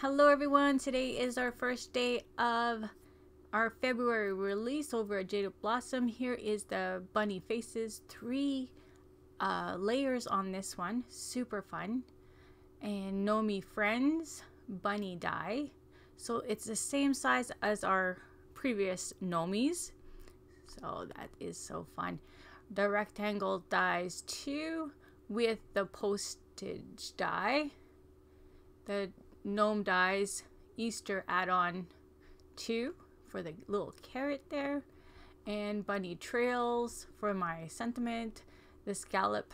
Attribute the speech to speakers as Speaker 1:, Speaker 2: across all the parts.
Speaker 1: Hello everyone, today is our first day of our February release over at Jaded Blossom. Here is the bunny faces, three uh, layers on this one, super fun. And Nomi Friends bunny die. So it's the same size as our previous Nomis. So that is so fun. The rectangle dies too with the postage die. The gnome dies Easter add-on 2 for the little carrot there. And bunny trails for my sentiment. The scallop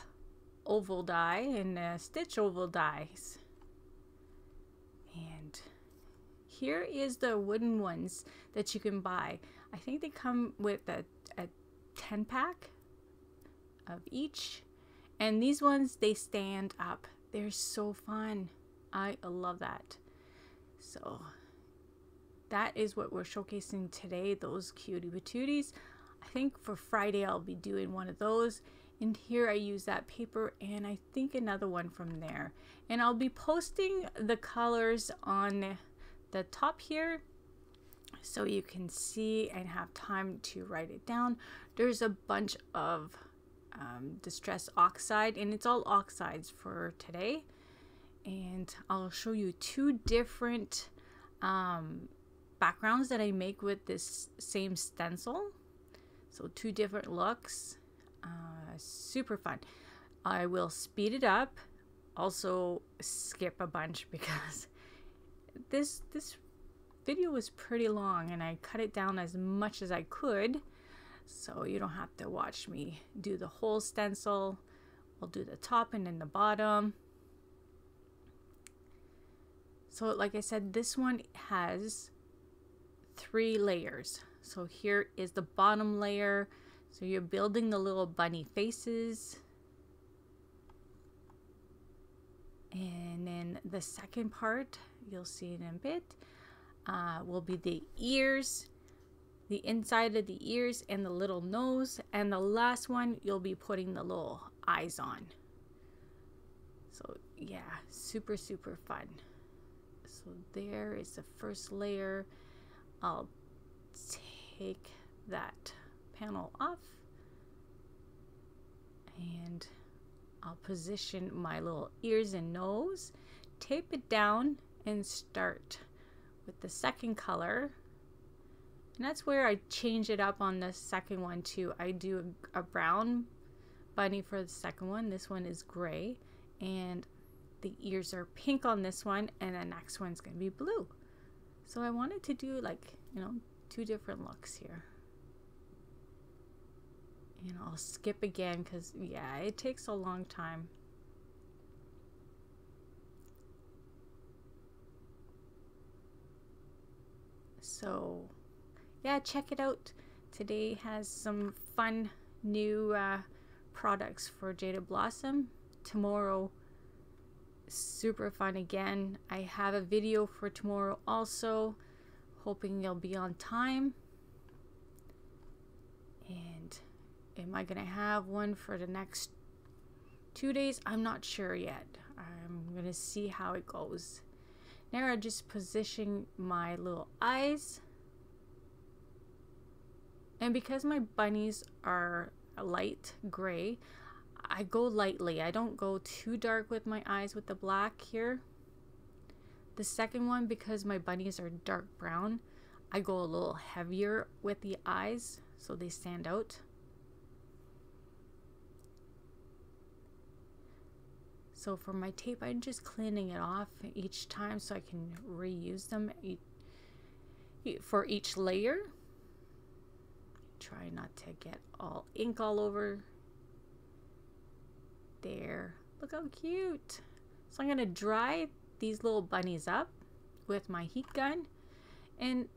Speaker 1: oval die and the stitch oval dies. And here is the wooden ones that you can buy. I think they come with a, a 10 pack of each. And these ones, they stand up. They're so fun. I love that. So that is what we're showcasing today, those cutie patooties. I think for Friday I'll be doing one of those. And here I use that paper and I think another one from there. And I'll be posting the colors on the top here so you can see and have time to write it down. There's a bunch of um, distress oxide and it's all oxides for today and I'll show you two different um, backgrounds that I make with this same stencil. So two different looks, uh, super fun. I will speed it up, also skip a bunch because this this video was pretty long and I cut it down as much as I could so you don't have to watch me do the whole stencil. I'll do the top and then the bottom. So like I said, this one has three layers. So here is the bottom layer. So you're building the little bunny faces. And then the second part, you'll see it in a bit, uh, will be the ears, the inside of the ears and the little nose. And the last one, you'll be putting the little eyes on. So yeah, super, super fun. So there is the first layer. I'll take that panel off and I'll position my little ears and nose, tape it down and start with the second color. And that's where I change it up on the second one too. I do a, a brown bunny for the second one. This one is gray and the ears are pink on this one and the next one's going to be blue. So I wanted to do like, you know, two different looks here. And I'll skip again because, yeah, it takes a long time. So, yeah, check it out. Today has some fun new uh, products for Jaded Blossom. Tomorrow, super fun again. I have a video for tomorrow also. Hoping you'll be on time. And am I going to have one for the next two days? I'm not sure yet. I'm going to see how it goes. Now I just position my little eyes. And because my bunnies are light gray, I go lightly. I don't go too dark with my eyes with the black here. The second one, because my bunnies are dark brown, I go a little heavier with the eyes so they stand out. So for my tape, I'm just cleaning it off each time so I can reuse them for each layer. Try not to get all ink all over there. Look how cute. So I'm going to dry these little bunnies up with my heat gun. And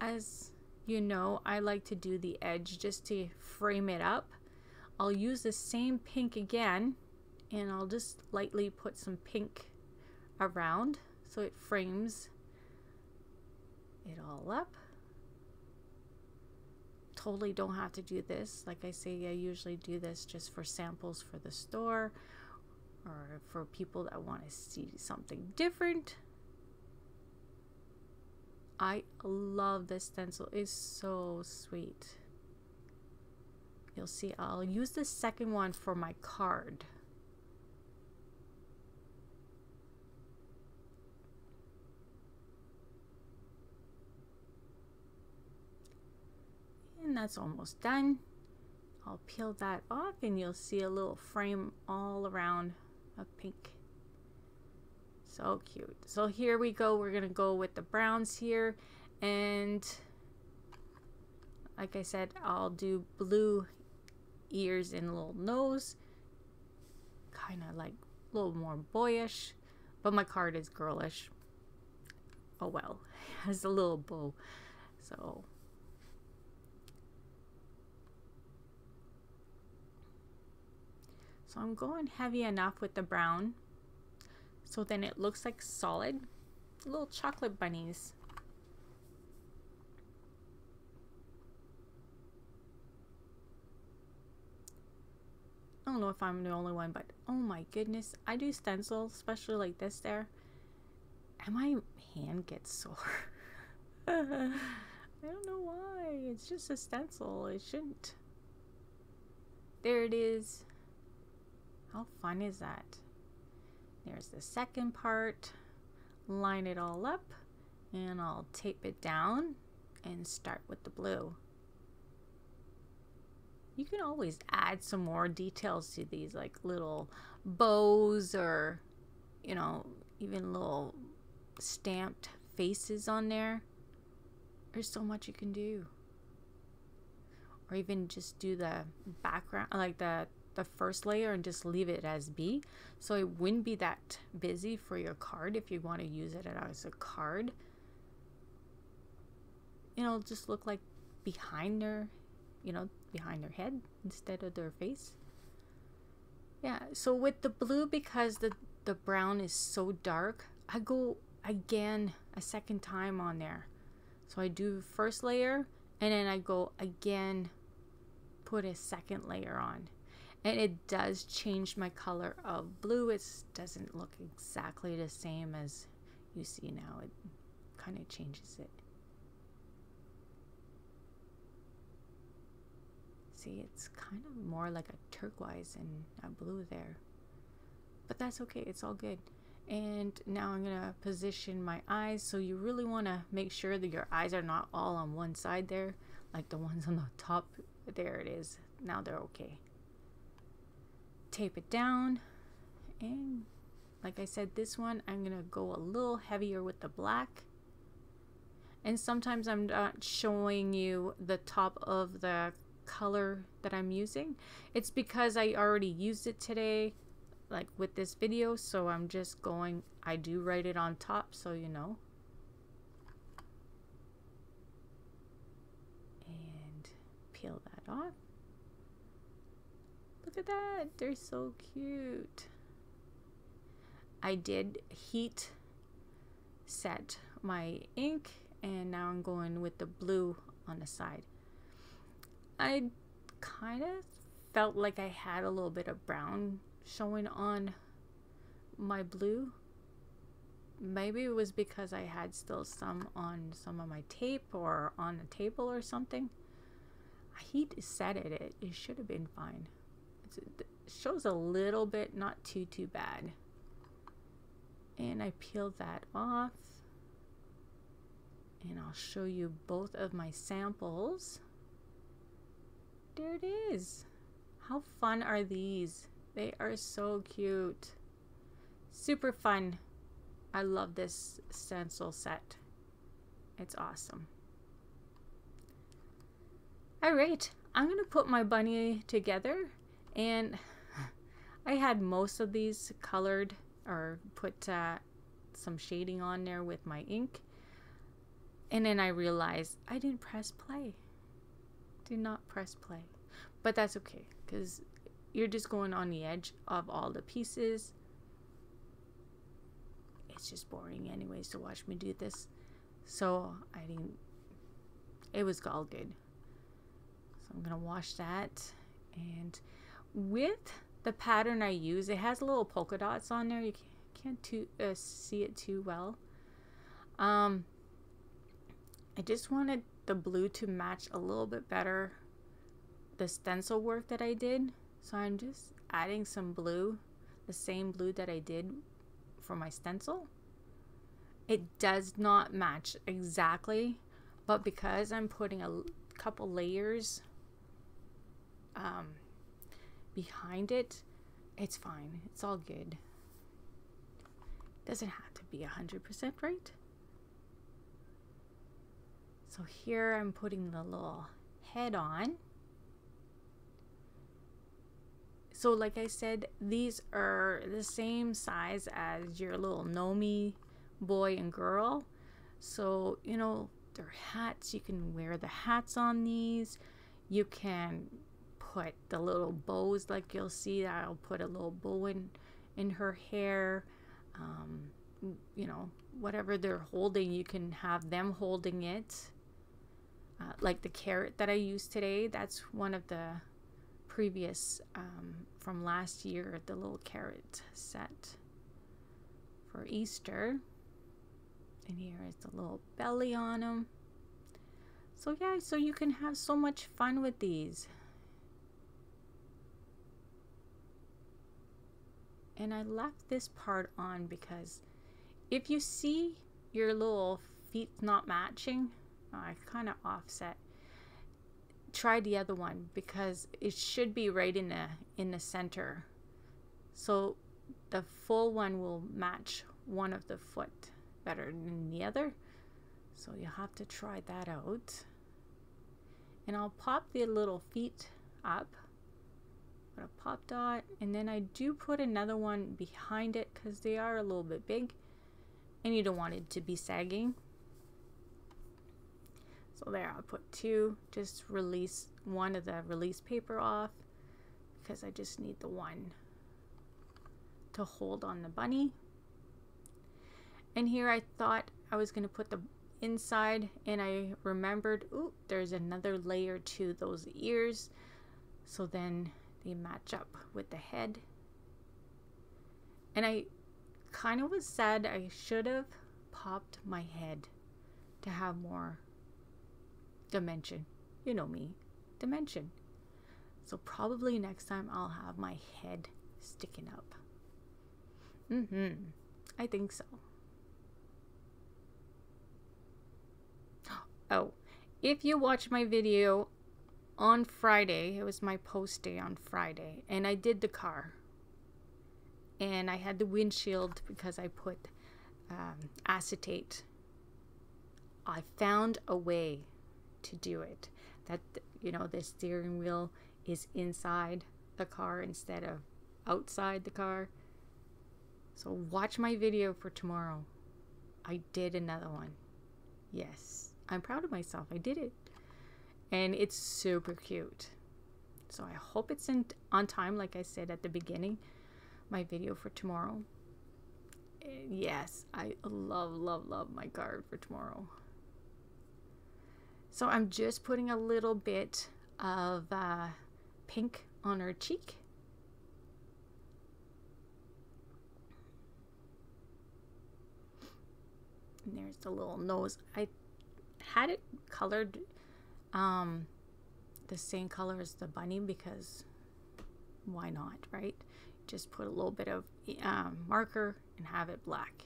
Speaker 1: as you know, I like to do the edge just to frame it up. I'll use the same pink again and I'll just lightly put some pink around so it frames it all up. Totally don't have to do this. Like I say, I usually do this just for samples for the store or for people that want to see something different. I love this stencil. It's so sweet. You'll see I'll use the second one for my card. And that's almost done. I'll peel that off and you'll see a little frame all around of pink. So cute. So here we go. We're going to go with the browns here. And like I said, I'll do blue ears and little nose. Kind of like a little more boyish. But my card is girlish. Oh well. It has a little bow. So So I'm going heavy enough with the brown so then it looks like solid little chocolate bunnies. I don't know if I'm the only one, but oh my goodness, I do stencils, especially like this there, and my hand gets sore. I don't know why. It's just a stencil. It shouldn't. There it is. How fun is that? There's the second part. Line it all up and I'll tape it down and start with the blue. You can always add some more details to these like little bows or you know even little stamped faces on there. There's so much you can do. Or even just do the background like the the first layer and just leave it as B. So it wouldn't be that busy for your card if you want to use it as a card. It'll just look like behind their, you know, behind their head instead of their face. Yeah, so with the blue, because the, the brown is so dark, I go again a second time on there. So I do first layer and then I go again, put a second layer on and it does change my color of blue. It doesn't look exactly the same as you see now. It kind of changes it. See it's kind of more like a turquoise and a blue there. But that's okay. It's all good. And now I'm gonna position my eyes. So you really want to make sure that your eyes are not all on one side there like the ones on the top. There it is. Now they're okay tape it down. And like I said this one I'm gonna go a little heavier with the black. And sometimes I'm not showing you the top of the color that I'm using. It's because I already used it today like with this video so I'm just going I do write it on top so you know. And peel that off Look at that. They're so cute. I did heat set my ink and now I'm going with the blue on the side. I kind of felt like I had a little bit of brown showing on my blue. Maybe it was because I had still some on some of my tape or on the table or something. I heat set it. It, should have been fine shows a little bit, not too, too bad. And I peeled that off. And I'll show you both of my samples. There it is. How fun are these? They are so cute. Super fun. I love this stencil set. It's awesome. Alright, I'm going to put my bunny together and I had most of these colored or put uh, some shading on there with my ink. And then I realized I didn't press play. Did not press play. But that's okay because you're just going on the edge of all the pieces. It's just boring anyways to watch me do this. So I didn't it was all good. So I'm gonna wash that and with the pattern I use, it has little polka dots on there. You can't too, uh, see it too well. Um, I just wanted the blue to match a little bit better the stencil work that I did. So I'm just adding some blue, the same blue that I did for my stencil. It does not match exactly, but because I'm putting a couple layers um, behind it, it's fine. It's all good. Doesn't have to be 100% right. So here I'm putting the little head on. So like I said, these are the same size as your little Nomi boy and girl. So, you know, they're hats. You can wear the hats on these. You can put the little bows like you'll see I'll put a little bow in, in her hair. Um, you know, whatever they're holding, you can have them holding it. Uh, like the carrot that I used today, that's one of the previous um, from last year, the little carrot set for Easter. And here is the little belly on them. So yeah, so you can have so much fun with these. And I left this part on because if you see your little feet not matching, oh, I kind of offset. Try the other one because it should be right in the in the center. So the full one will match one of the foot better than the other. So you'll have to try that out. And I'll pop the little feet up. A pop dot and then I do put another one behind it because they are a little bit big and you don't want it to be sagging. So there, I'll put two, just release one of the release paper off because I just need the one to hold on the bunny. And here I thought I was going to put the inside and I remembered, ooh, there's another layer to those ears. So then they match up with the head. And I kind of was sad I should have popped my head to have more dimension. You know me, dimension. So probably next time I'll have my head sticking up. Mm-hmm. I think so. Oh, if you watch my video on Friday, it was my post day on Friday, and I did the car and I had the windshield because I put um, acetate. I found a way to do it. That you know the steering wheel is inside the car instead of outside the car. So watch my video for tomorrow. I did another one. Yes, I'm proud of myself. I did it. And it's super cute. So I hope it's in on time like I said at the beginning my video for tomorrow. Yes, I love, love, love my card for tomorrow. So I'm just putting a little bit of uh, pink on her cheek. And there's the little nose. I had it colored um, the same color as the bunny because why not, right? just put a little bit of um, marker and have it black.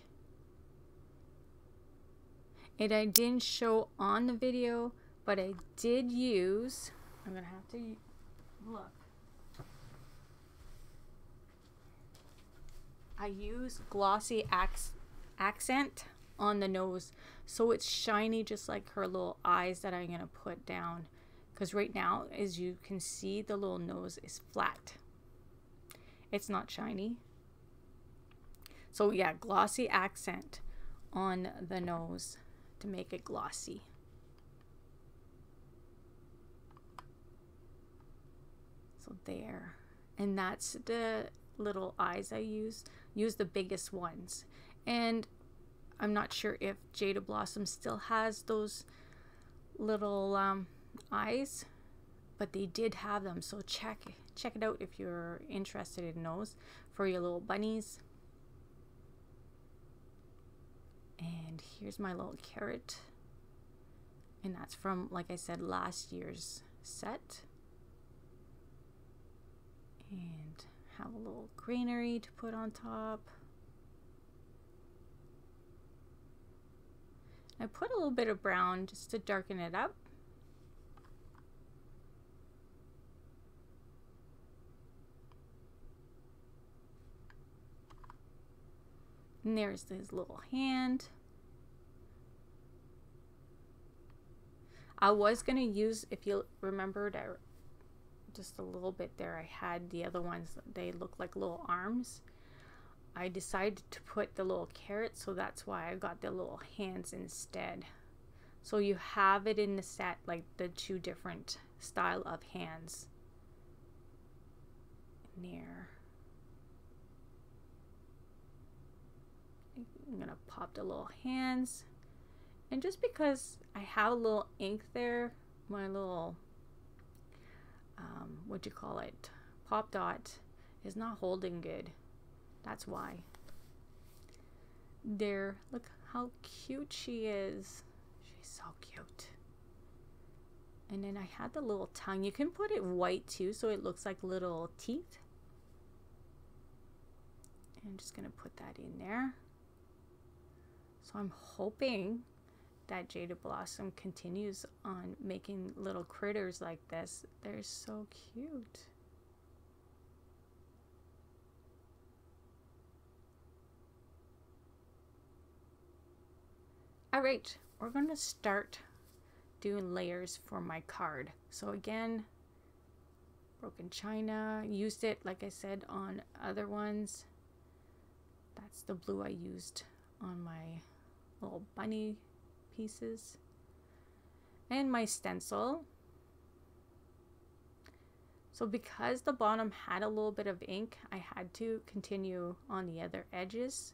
Speaker 1: And I didn't show on the video, but I did use, I'm going to have to look. I use glossy accent on the nose so it's shiny just like her little eyes that I'm to put down because right now as you can see the little nose is flat it's not shiny. So yeah, glossy accent on the nose to make it glossy. So there. And that's the little eyes I use. Use the biggest ones. And I'm not sure if Jaded Blossom still has those little um, eyes, but they did have them. So check check it out if you're interested in those for your little bunnies. And here's my little carrot. And that's from, like I said, last year's set. And have a little greenery to put on top. I put a little bit of brown just to darken it up. And there's his little hand. I was going to use, if you remembered, just a little bit there, I had the other ones, they look like little arms. I decided to put the little carrot, so that's why I got the little hands instead. So you have it in the set, like the two different style of hands. There. I'm gonna pop the little hands. And just because I have a little ink there, my little, um, what do you call it, pop dot is not holding good. That's why. There, look how cute she is. She's so cute. And then I had the little tongue. You can put it white too so it looks like little teeth. I'm just going to put that in there. So I'm hoping that Jaded Blossom continues on making little critters like this. They're so cute. All right, we're going to start doing layers for my card. So again, broken china, used it, like I said, on other ones. That's the blue I used on my little bunny pieces. And my stencil. So because the bottom had a little bit of ink, I had to continue on the other edges.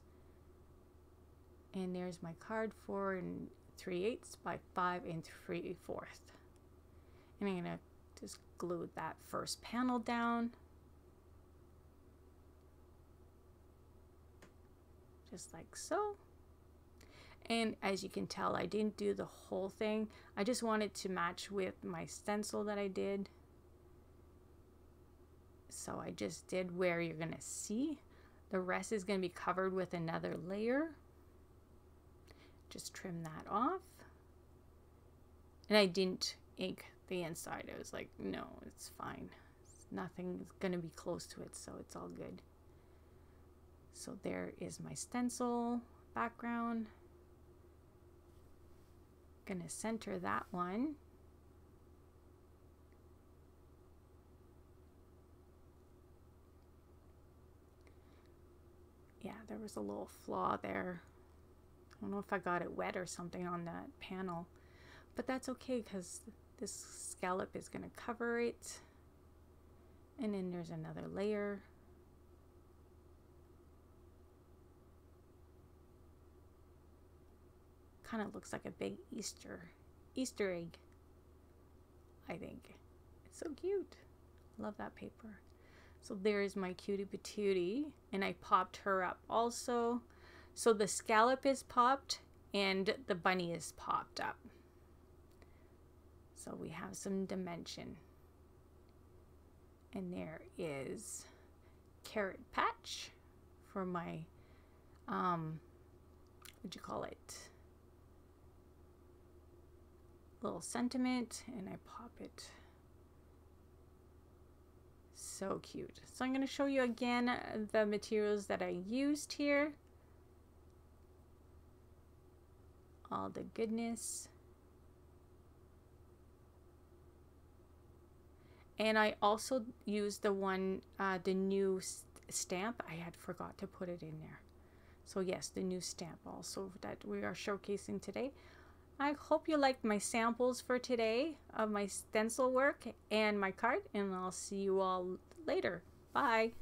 Speaker 1: And there's my card, 4 and 3 eighths by 5 and 3 fourths. And I'm to just glue that first panel down. Just like so. And as you can tell, I didn't do the whole thing. I just wanted to match with my stencil that I did. So I just did where you're to see. The rest is to be covered with another layer. Just trim that off. And I didn't ink the inside. I was like, no, it's fine. Nothing's going to be close to it, so it's all good. So there is my stencil background to center that one. Yeah, there was a little flaw there. I don't know if I got it wet or something on that panel, but that's okay because this scallop is going to cover it. And then there's another layer. kind of looks like a big Easter Easter egg. I think it's so cute. Love that paper. So there's my cutie patootie, and I popped her up also. So the scallop is popped and the bunny is popped up. So we have some dimension. And there is carrot patch for my um what do you call it? little sentiment and I pop it. So cute. So I'm going to show you again the materials that I used here. All the goodness. And I also used the one, uh, the new stamp. I had forgot to put it in there. So yes, the new stamp also that we are showcasing today. I hope you liked my samples for today of my stencil work and my card, and I'll see you all later. Bye.